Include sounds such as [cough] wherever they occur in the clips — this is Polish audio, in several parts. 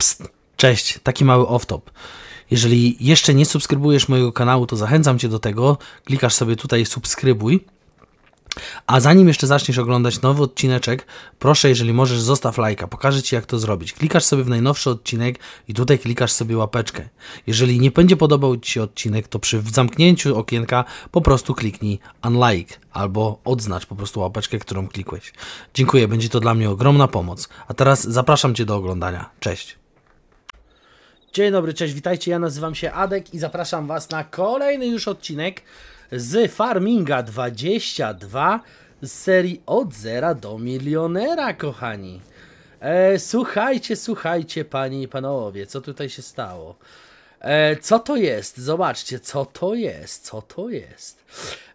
Psst, cześć, taki mały off-top. Jeżeli jeszcze nie subskrybujesz mojego kanału, to zachęcam Cię do tego. Klikasz sobie tutaj subskrybuj. A zanim jeszcze zaczniesz oglądać nowy odcineczek, proszę, jeżeli możesz, zostaw lajka. Pokażę Ci, jak to zrobić. Klikasz sobie w najnowszy odcinek i tutaj klikasz sobie łapeczkę. Jeżeli nie będzie podobał Ci się odcinek, to przy zamknięciu okienka po prostu kliknij unlike albo odznacz po prostu łapeczkę, którą klikłeś. Dziękuję, będzie to dla mnie ogromna pomoc. A teraz zapraszam Cię do oglądania. Cześć. Dzień dobry, cześć, witajcie. Ja nazywam się Adek i zapraszam Was na kolejny już odcinek z Farminga 22 z serii od zera do milionera, kochani. E, słuchajcie, słuchajcie, panie i panowie, co tutaj się stało? E, co to jest? Zobaczcie, co to jest, co to jest.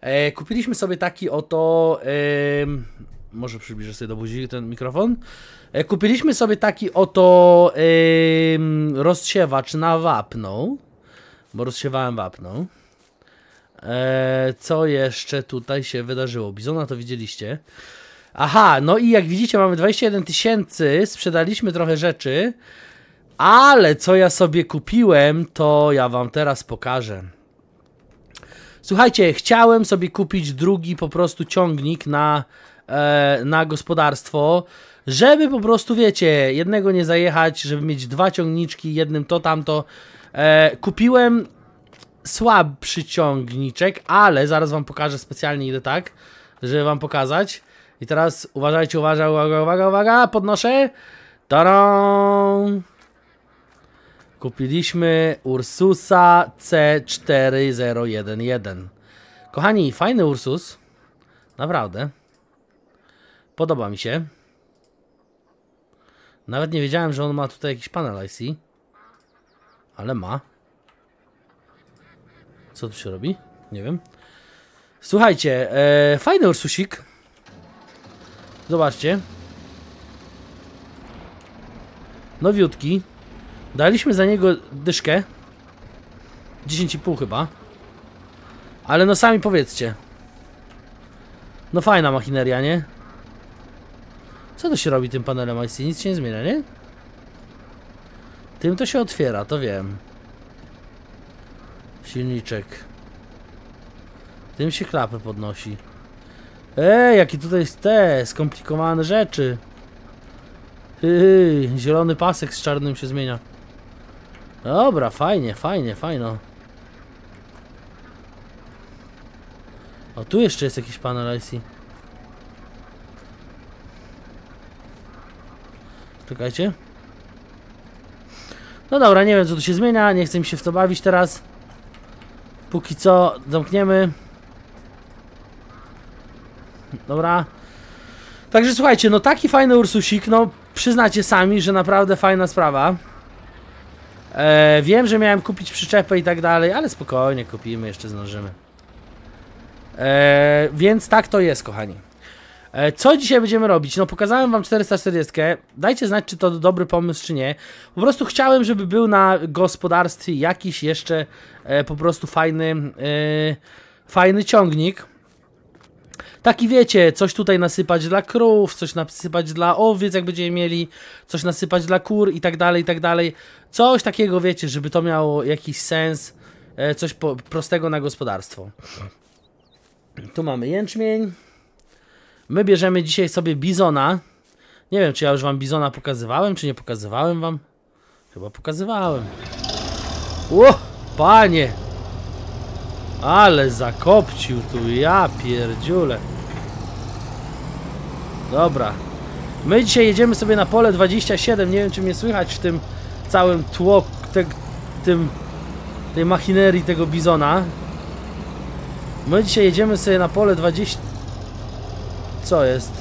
E, kupiliśmy sobie taki oto. Może przybliżę sobie do buzi ten mikrofon. E, kupiliśmy sobie taki oto e, rozsiewacz na wapną, bo rozsiewałem wapną. E, co jeszcze tutaj się wydarzyło? Bizona to widzieliście. Aha, no i jak widzicie mamy 21 tysięcy, sprzedaliśmy trochę rzeczy, ale co ja sobie kupiłem, to ja wam teraz pokażę. Słuchajcie, chciałem sobie kupić drugi po prostu ciągnik na, na gospodarstwo, żeby po prostu, wiecie, jednego nie zajechać, żeby mieć dwa ciągniczki, jednym to, tamto. E, kupiłem słabszy ciągniczek, ale zaraz wam pokażę specjalnie idę tak, żeby wam pokazać. I teraz uważajcie, uwaga, uwaga, uwaga, uwaga, podnoszę. Taram! Kupiliśmy Ursusa C4011. Kochani, fajny Ursus. Naprawdę. Podoba mi się. Nawet nie wiedziałem, że on ma tutaj jakiś panel IC. Ale ma. Co tu się robi? Nie wiem. Słuchajcie, e, fajny Ursusik. Zobaczcie. Nowiutki. Daliśmy za niego dyszkę. 10,5 chyba. Ale no sami powiedzcie. No fajna machineria, nie? Co to się robi tym panelem IC? Nic się nie zmienia, nie? Tym to się otwiera, to wiem. Silniczek. Tym się klapę podnosi. Ej, jakie tutaj jest te skomplikowane rzeczy. Yy, zielony pasek z czarnym się zmienia. Dobra, fajnie, fajnie, fajno. O, tu jeszcze jest jakiś panel IC. Czekajcie. No dobra, nie wiem co tu się zmienia, nie chcę mi się w to bawić teraz. Póki co zamkniemy. Dobra. Także słuchajcie, no taki fajny Ursusik, no przyznacie sami, że naprawdę fajna sprawa. E, wiem, że miałem kupić przyczepę i tak dalej, ale spokojnie kupimy, jeszcze zdążymy. E, więc tak to jest, kochani. E, co dzisiaj będziemy robić? No pokazałem wam 440. Dajcie znać, czy to dobry pomysł, czy nie. Po prostu chciałem, żeby był na gospodarstwie jakiś jeszcze e, po prostu fajny, e, fajny ciągnik. Taki wiecie, coś tutaj nasypać dla krów, coś nasypać dla owiec, jak będziemy mieli, coś nasypać dla kur i tak dalej, i tak dalej. Coś takiego, wiecie, żeby to miało jakiś sens, e, coś po, prostego na gospodarstwo. Tu mamy jęczmień. My bierzemy dzisiaj sobie bizona. Nie wiem, czy ja już wam bizona pokazywałem, czy nie pokazywałem wam. Chyba pokazywałem. Ło, panie! Ale zakopcił tu, ja pierdziule. Dobra. My dzisiaj jedziemy sobie na pole 27. Nie wiem, czy mnie słychać w tym całym tłok, te, tym, tej machinerii tego bizona. My dzisiaj jedziemy sobie na pole 20... Co jest?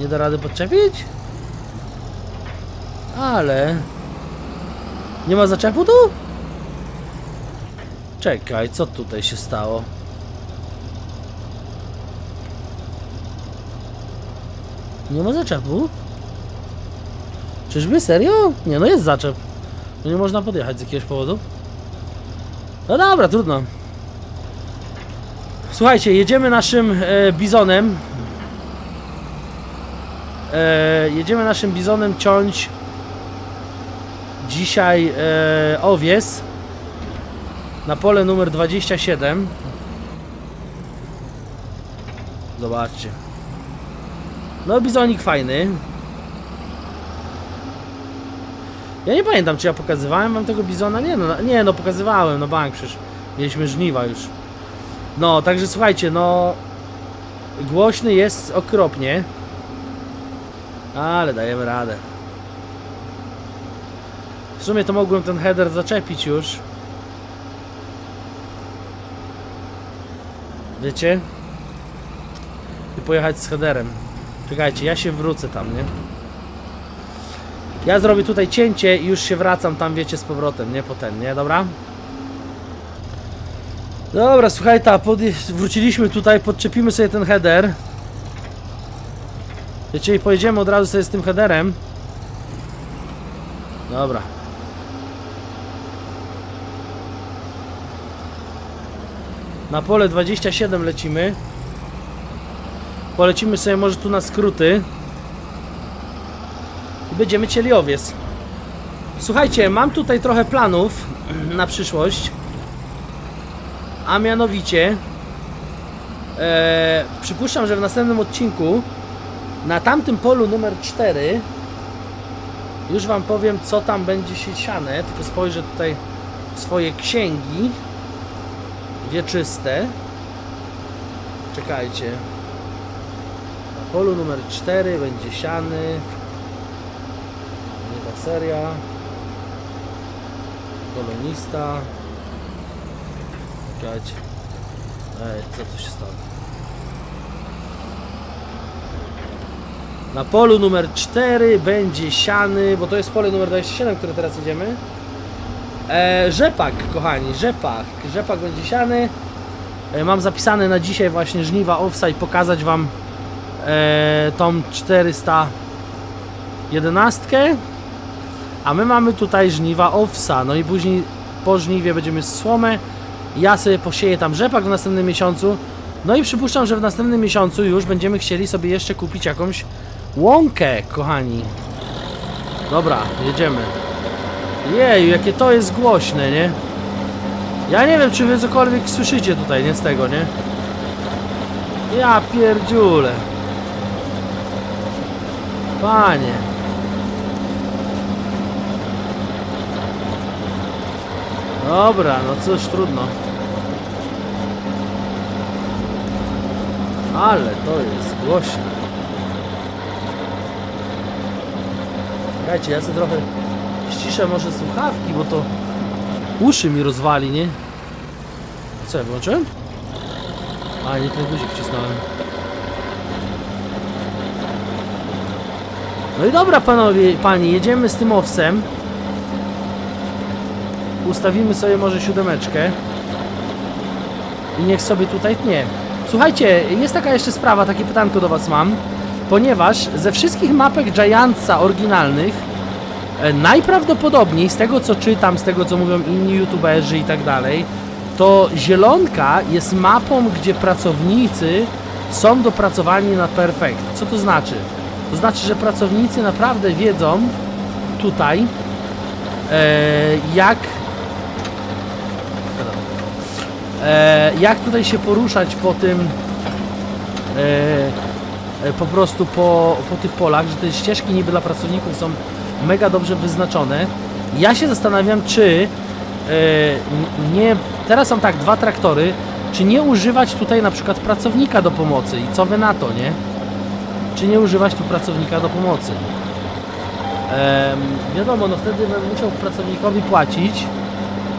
Nie da rady podczepić? Ale... Nie ma zaczepu tu? Czekaj, co tutaj się stało? Nie ma zaczepu? Czyżby? Serio? Nie, no jest zaczep. No nie można podjechać z jakiegoś powodu. No dobra, trudno. Słuchajcie, jedziemy naszym e, bizonem. E, jedziemy naszym bizonem ciąć dzisiaj e, owies na pole numer 27. Zobaczcie. No bizonik fajny. Ja nie pamiętam, czy ja pokazywałem wam tego bizona. Nie no, nie no, pokazywałem, no bank przecież. Mieliśmy żniwa już. No, także słuchajcie, no... Głośny jest okropnie. Ale dajemy radę. W sumie to mogłem ten header zaczepić już. Wiecie? I pojechać z headerem. Czekajcie, ja się wrócę tam, nie? Ja zrobię tutaj cięcie i już się wracam tam, wiecie, z powrotem, nie? Po ten, nie? Dobra? Dobra, słuchaj, ta, wróciliśmy tutaj, podczepimy sobie ten header. Wiecie, i pojedziemy od razu sobie z tym headerem. Dobra. Na pole 27 lecimy. Polecimy sobie może tu na skróty. I będziemy cieli owiec. Słuchajcie, mam tutaj trochę planów na przyszłość. A mianowicie e, przypuszczam, że w następnym odcinku na tamtym polu numer 4 już wam powiem co tam będzie się siane, tylko spojrzę tutaj w swoje księgi wieczyste. Czekajcie. Na polu numer 4 będzie siany. Nie ta seria. Kolonista. Czekajcie. Ej, co tu się stało? Na polu numer 4 będzie siany, bo to jest pole numer 27, które teraz idziemy. E, rzepak, kochani, rzepak. Rzepak będzie siany. E, mam zapisane na dzisiaj właśnie żniwa offside pokazać Wam e, tą 411. A my mamy tutaj żniwa owsa. No i później po żniwie będziemy słomę. Ja sobie posieję tam rzepak w następnym miesiącu. No i przypuszczam, że w następnym miesiącu już będziemy chcieli sobie jeszcze kupić jakąś łąkę, kochani. Dobra, jedziemy. Jeju, jakie to jest głośne, nie? Ja nie wiem, czy wy cokolwiek słyszycie tutaj, nie z tego, nie? Ja pierdziule. Panie. Dobra, no cóż, trudno. Ale to jest głośne. Słuchajcie, ja sobie trochę ściszę może słuchawki, bo to uszy mi rozwali, nie? Co ja? A, nie ten guzik wcisnąłem. No i dobra, panowie, pani, jedziemy z tym owsem. Ustawimy sobie może siódemeczkę. I niech sobie tutaj tnie. Słuchajcie, jest taka jeszcze sprawa, takie pytanko do was mam. Ponieważ ze wszystkich mapek Giantsa oryginalnych e, najprawdopodobniej, z tego co czytam, z tego co mówią inni youtuberzy i tak dalej, to Zielonka jest mapą, gdzie pracownicy są dopracowani na perfekt. Co to znaczy? To znaczy, że pracownicy naprawdę wiedzą tutaj, e, jak e, jak tutaj się poruszać po tym e, e, po prostu po, po tych polach, że te ścieżki niby dla pracowników są mega dobrze wyznaczone. Ja się zastanawiam, czy e, nie, teraz są tak dwa traktory, czy nie używać tutaj na przykład pracownika do pomocy i co wy na to, nie? Czy nie używać tu pracownika do pomocy? E, wiadomo, no wtedy będę musiał pracownikowi płacić,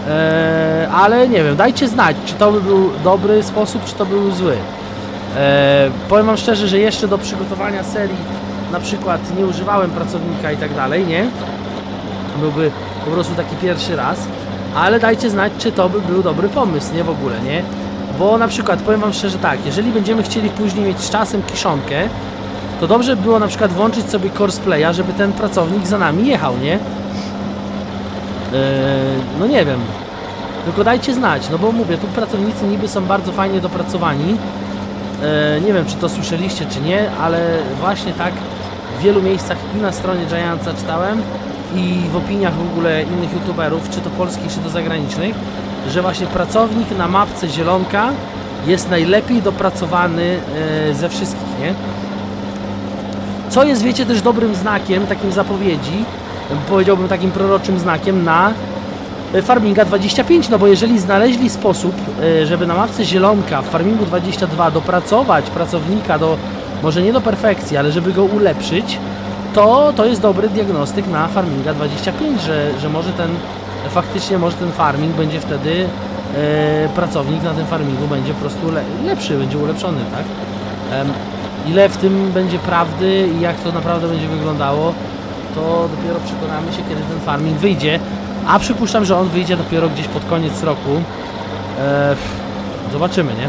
e, ale nie wiem, dajcie znać, czy to by był dobry sposób, czy to był zły. E, powiem wam szczerze, że jeszcze do przygotowania serii na przykład nie używałem pracownika i tak dalej, nie? Byłby po prostu taki pierwszy raz, ale dajcie znać, czy to by był dobry pomysł, nie w ogóle, nie? Bo na przykład, powiem wam szczerze tak, jeżeli będziemy chcieli później mieć z czasem kiszonkę, to dobrze by było na przykład włączyć sobie courseplaya, żeby ten pracownik za nami jechał, nie? Eee, no nie wiem. Tylko dajcie znać, no bo mówię, tu pracownicy niby są bardzo fajnie dopracowani. Eee, nie wiem, czy to słyszeliście, czy nie, ale właśnie tak wielu miejscach i na stronie Giantsa czytałem i w opiniach w ogóle innych youtuberów, czy to polskich, czy to zagranicznych, że właśnie pracownik na mapce Zielonka jest najlepiej dopracowany e, ze wszystkich, nie? Co jest, wiecie, też dobrym znakiem, takim zapowiedzi, powiedziałbym takim proroczym znakiem na e, Farminga 25, no bo jeżeli znaleźli sposób, e, żeby na mapce Zielonka w Farmingu 22 dopracować pracownika do, może nie do perfekcji, ale żeby go ulepszyć, to to jest dobry diagnostyk na Farminga 25, że, że może ten, faktycznie może ten farming będzie wtedy, e, pracownik na tym farmingu będzie po prostu le, lepszy, będzie ulepszony, tak? Ile w tym będzie prawdy i jak to naprawdę będzie wyglądało, to dopiero przekonamy się, kiedy ten farming wyjdzie. A przypuszczam, że on wyjdzie dopiero gdzieś pod koniec roku. E, zobaczymy, nie?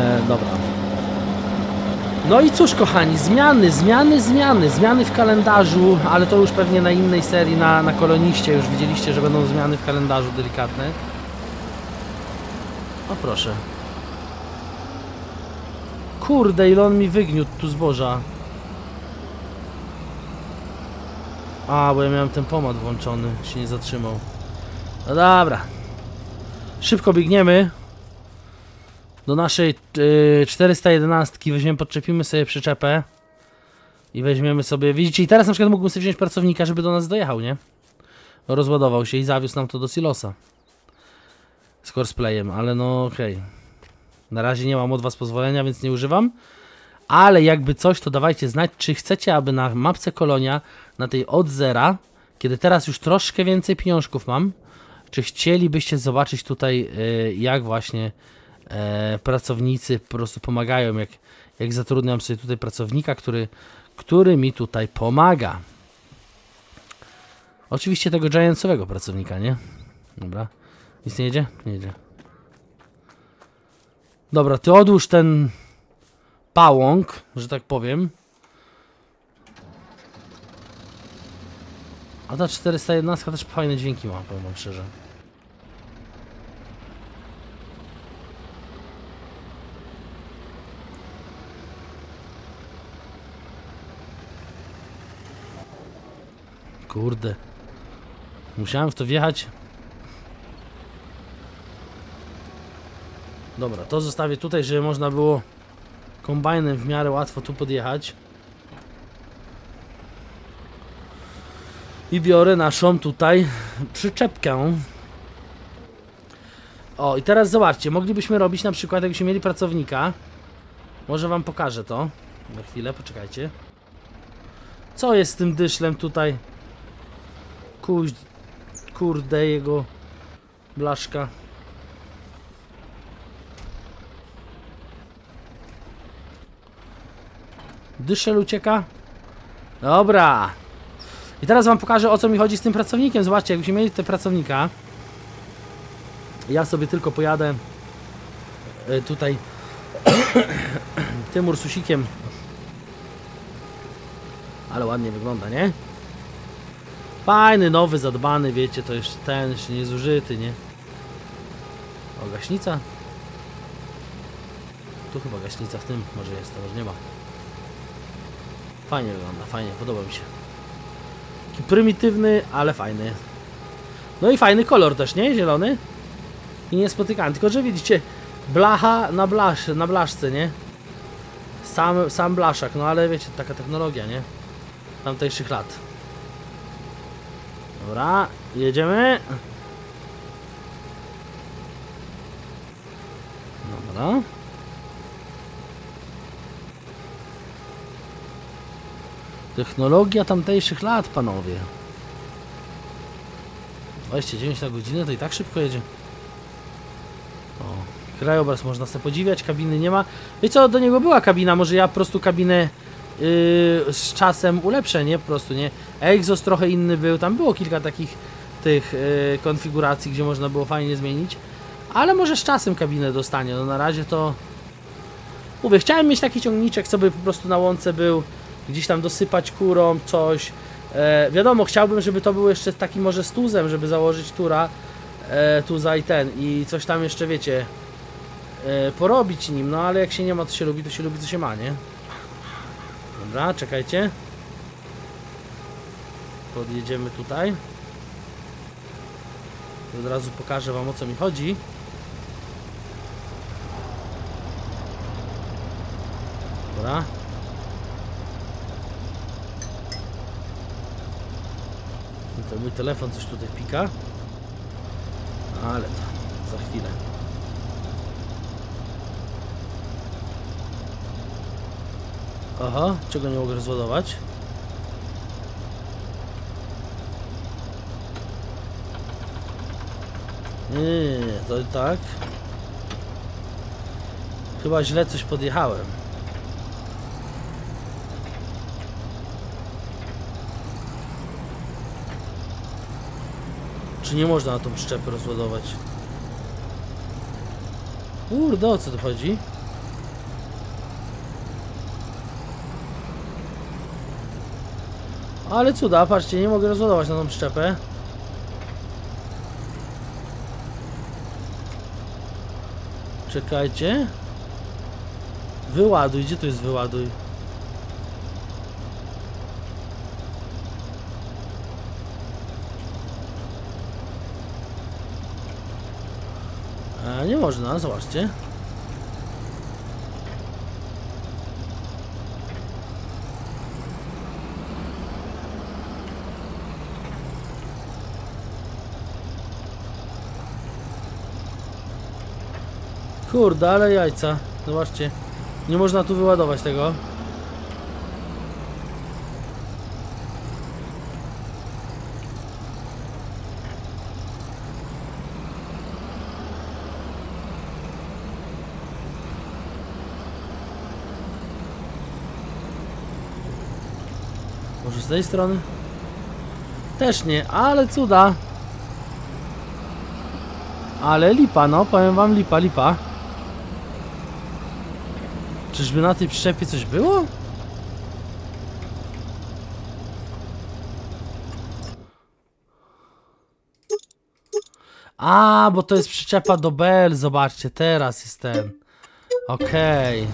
E, dobra. No i cóż, kochani, zmiany, zmiany, zmiany, zmiany w kalendarzu, ale to już pewnie na innej serii, na, na koloniście już widzieliście, że będą zmiany w kalendarzu delikatne. O proszę. Kurde, ile on mi wygniótł tu zboża. A, bo ja miałem ten pomad włączony, się nie zatrzymał. No dobra. Szybko biegniemy. Do naszej y, 411 weźmiemy, podczepimy sobie przyczepę. I weźmiemy sobie, widzicie, i teraz na przykład mógłbym sobie wziąć pracownika, żeby do nas dojechał, nie? Rozładował się i zawiózł nam to do silosa. Z cosplayem, ale no okej. Na razie nie mam od was pozwolenia, więc nie używam. Ale jakby coś, to dawajcie znać, czy chcecie, aby na mapce kolonia, na tej od zera, kiedy teraz już troszkę więcej pieniążków mam, czy chcielibyście zobaczyć tutaj, y, jak właśnie e, pracownicy po prostu pomagają, jak, jak zatrudniam sobie tutaj pracownika, który, który mi tutaj pomaga. Oczywiście tego giantsowego pracownika, nie? Dobra. Nic nie jedzie? Nie jedzie. Dobra, ty odłóż ten pałąk, że tak powiem. A ta 411 też fajne dźwięki ma, powiem wam szczerze. Kurde. Musiałem w to wjechać. Dobra, to zostawię tutaj, żeby można było kombajnem w miarę łatwo tu podjechać. I biorę naszą tutaj przyczepkę. O, i teraz zobaczcie, moglibyśmy robić na przykład, jakbyśmy mieli pracownika. Może wam pokażę to. Na chwilę, poczekajcie. Co jest z tym dyszlem tutaj? Kuś, kurde, jego blaszka. Dyszel ucieka. Dobra. I teraz wam pokażę o co mi chodzi z tym pracownikiem. Zobaczcie, jakbyśmy mieli tego pracownika. Ja sobie tylko pojadę e, tutaj [coughs] tym ursusikiem. Ale ładnie wygląda, nie? Fajny, nowy, zadbany, wiecie, to jeszcze ten, jeszcze niezużyty, nie? O, gaśnica? Tu chyba gaśnica w tym może jest, to może nie ma. Fajnie wygląda, fajnie, podoba mi się. Taki prymitywny, ale fajny. No i fajny kolor też, nie? Zielony. I niespotykany, tylko że widzicie, blacha na, blasz, na blaszce, nie? Sam, sam blaszak, no ale wiecie, taka technologia, nie? Tamtejszych lat. Dobra, jedziemy. Dobra. Technologia tamtejszych lat, panowie. 29 na godzinę to i tak szybko jedzie. O, krajobraz można sobie podziwiać, kabiny nie ma. Wiecie co, do niego była kabina, może ja po prostu kabinę yy, z czasem ulepszę, nie? Po prostu, nie? Exos trochę inny był, tam było kilka takich tych yy, konfiguracji, gdzie można było fajnie zmienić. Ale może z czasem kabinę dostanie, no na razie to... Mówię, chciałem mieć taki ciągniczek, co by po prostu na łące był, gdzieś tam dosypać kurą, coś. E, wiadomo, chciałbym, żeby to był jeszcze taki może z tuzem, żeby założyć tura, e, tuza i ten, i coś tam jeszcze, wiecie, e, porobić nim, no ale jak się nie ma, co się lubi, to się lubi, co się ma, nie? Dobra, czekajcie. Podjedziemy tutaj. I Od razu pokażę wam o co mi chodzi. Dobra. To mój telefon coś tutaj pika. Ale to za chwilę. Aha, czego nie mogę rozładować? Nie, nie, nie, to tak. Chyba źle coś podjechałem. Czy nie można na tą przyczepę rozładować? Kurde, o co tu chodzi? Ale cuda, patrzcie, nie mogę rozładować na tą przyczepę. Czekajcie. Wyładuj, gdzie tu jest wyładuj? Można, zobaczcie. Kurde, ale jajca. Zobaczcie. Nie można tu wyładować tego. Może z tej strony? Też nie, ale cuda. Ale lipa, no, powiem wam lipa, lipa. Czyżby na tej przyczepie coś było? A, bo to jest przyczepa do Bell, zobaczcie, teraz jest ten. Okej.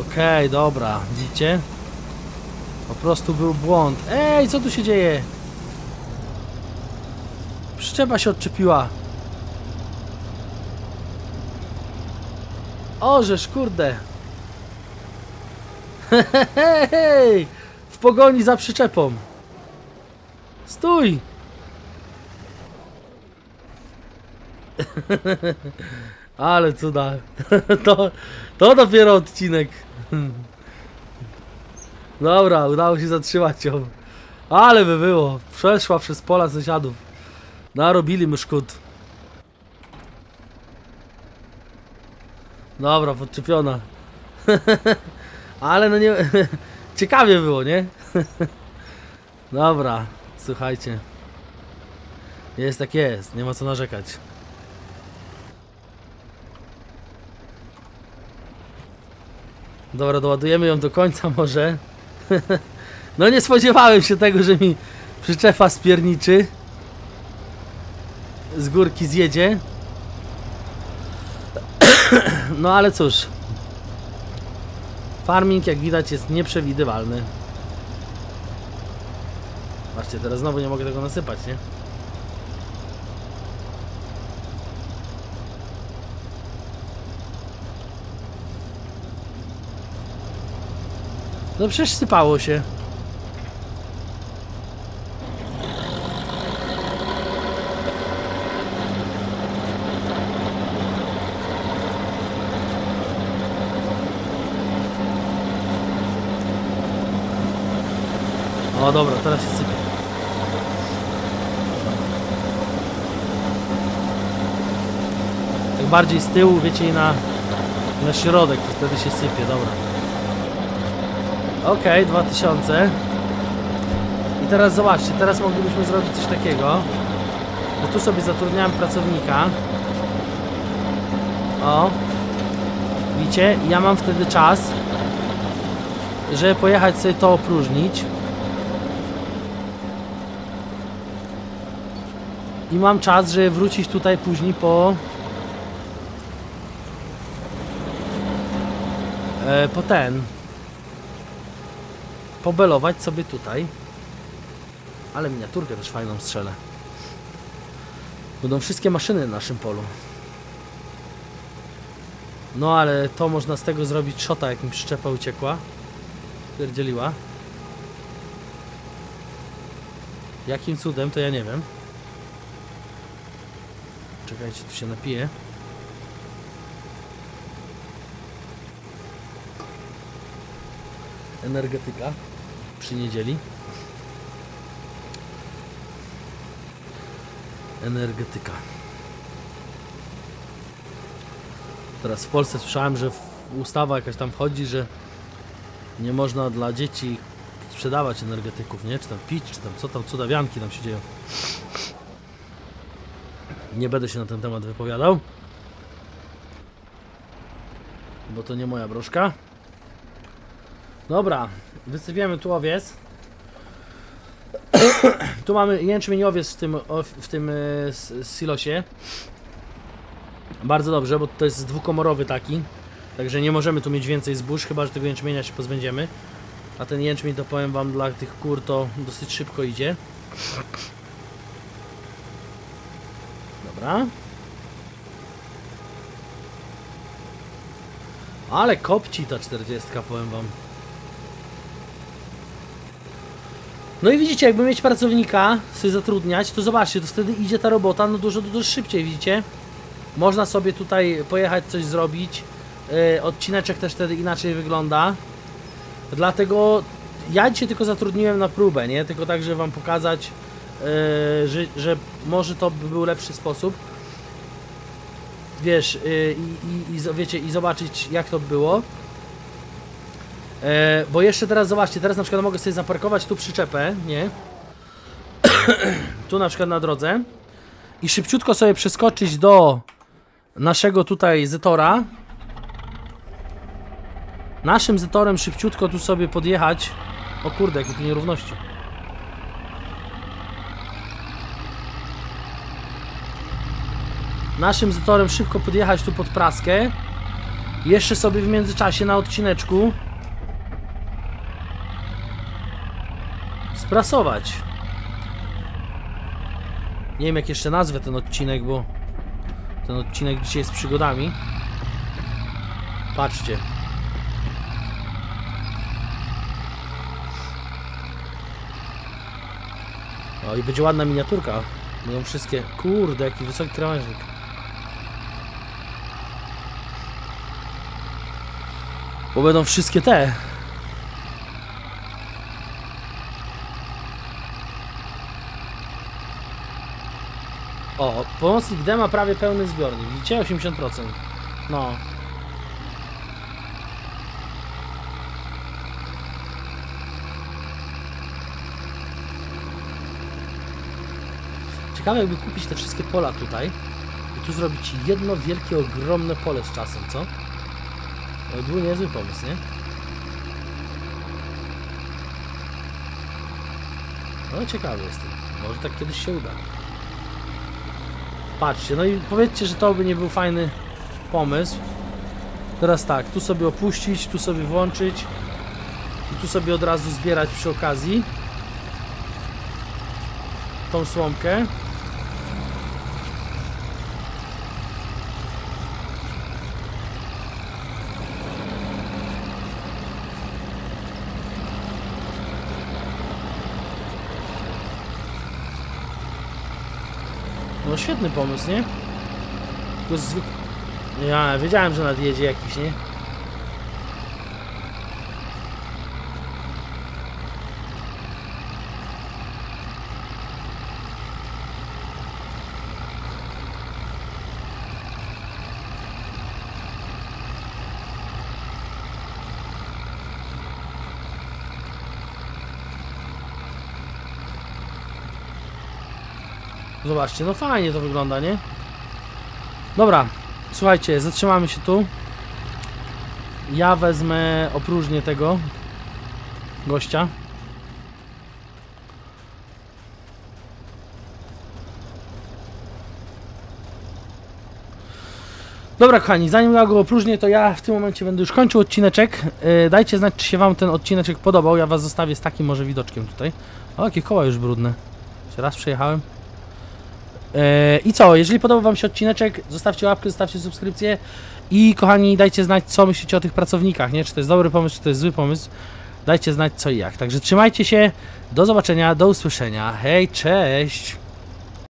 Okej, dobra, widzicie? Po prostu był błąd. Ej, co tu się dzieje? Przyczepa się odczepiła. Orzesz, kurde. Hej, w pogoni za przyczepą. Stój. [laughs] Ale cuda. [laughs] To, to dopiero odcinek. [laughs] Dobra, udało się zatrzymać ją. Ale by było. Przeszła przez pola sąsiadów. Narobili mu szkód. Dobra, podczepiona. [laughs] Ale no nie... [laughs] Ciekawie było, nie? [laughs] Dobra, słuchajcie. Jest tak jest, nie ma co narzekać. Dobra, doładujemy ją do końca może. [laughs] No nie spodziewałem się tego, że mi przyczepa spierniczy. Z górki zjedzie. [clears throat] No ale cóż. Farming jak widać jest nieprzewidywalny. Patrzcie, teraz znowu nie mogę tego nasypać, nie? No przecież sypało się. O dobra, teraz się sypie. Tak bardziej z tyłu, wiecie, na, na środek, to wtedy się sypie, dobra. Okej, 2000. I teraz zobaczcie, teraz moglibyśmy zrobić coś takiego. Bo tu sobie zatrudniałem pracownika. O. Widzicie? Ja mam wtedy czas, żeby pojechać sobie to opróżnić. I mam czas, żeby wrócić tutaj później po... E, po ten, pobelować sobie tutaj. Ale miniaturkę też fajną strzelę. Będą wszystkie maszyny na naszym polu. No ale to można z tego zrobić shota, jak mi przyczepa uciekła. Pierdzieliła. Jakim cudem, to ja nie wiem. Czekajcie, tu się napiję. Energetyka przy niedzieli. Energetyka. Teraz w Polsce słyszałem, że ustawa jakaś tam wchodzi, że nie można dla dzieci sprzedawać energetyków, nie? Czy tam pić, czy tam co tam, cudawianki tam się dzieją. Nie będę się na ten temat wypowiadał. Bo to nie moja broszka. Dobra, wysypiemy tu owiec. [coughs] tu mamy jęczmieniowiec w tym, w tym e, silosie. Bardzo dobrze, bo to jest dwukomorowy taki. Także nie możemy tu mieć więcej zbóż, chyba że tego jęczmienia się pozbędziemy. A ten jęczmień to powiem wam dla tych kur to dosyć szybko idzie. Dobra. Ale kopci ta 40, powiem wam. No i widzicie, jakby mieć pracownika, sobie zatrudniać, to zobaczcie, to wtedy idzie ta robota no dużo, dużo szybciej, widzicie? Można sobie tutaj pojechać, coś zrobić. Yy, odcineczek też wtedy inaczej wygląda. Dlatego ja dzisiaj tylko zatrudniłem na próbę, nie? Tylko tak, żeby wam pokazać, yy, że, że może to by był lepszy sposób. Wiesz, yy, i, i, i, wiecie, i zobaczyć jak to było. E, bo jeszcze teraz zobaczcie, teraz na przykład mogę sobie zaparkować tu przyczepę, nie? [clears throat] tu na przykład na drodze i szybciutko sobie przeskoczyć do naszego tutaj zetora. Naszym zetorem szybciutko tu sobie podjechać. O kurde, jakie tu nierówności. Naszym zetorem szybko podjechać tu pod praskę. Jeszcze sobie w międzyczasie na odcineczku sprasować. Nie wiem jak jeszcze nazwę ten odcinek, bo ten odcinek dzisiaj jest przygodami. Patrzcie. O i będzie ładna miniaturka. Będą wszystkie. Kurde, jaki wysoki krawężnik. Bo będą wszystkie te. O, pomocnik D ma prawie pełny zbiornik. Widzicie? 80%. No. Ciekawe jakby kupić te wszystkie pola tutaj i tu zrobić jedno wielkie, ogromne pole z czasem, co? To by był niezły pomysł, nie? No ciekawy jestem. Może tak kiedyś się uda. Patrzcie, no i powiedzcie, że to by nie był fajny pomysł. Teraz tak, tu sobie opuścić, tu sobie włączyć i tu sobie od razu zbierać przy okazji tą słomkę. No świetny pomysł, nie? To jest zwyk... Ja wiedziałem, że nadjedzie jakiś, nie? Zobaczcie, no fajnie to wygląda, nie? Dobra, słuchajcie, zatrzymamy się tu. Ja wezmę opróżnię tego gościa. Dobra, kochani, zanim ja go opróżnię, to ja w tym momencie będę już kończył odcineczek. Yy, dajcie znać, czy się Wam ten odcineczek podobał. Ja Was zostawię z takim może widoczkiem tutaj. O, jakie koła już brudne. Jeszcze raz przejechałem. Yy, I co, jeżeli podobał Wam się odcineczek, zostawcie łapkę, zostawcie subskrypcję. I kochani, dajcie znać, co myślicie o tych pracownikach, nie? Czy to jest dobry pomysł, czy to jest zły pomysł. Dajcie znać co i jak. Także trzymajcie się, do zobaczenia, do usłyszenia. Hej, cześć!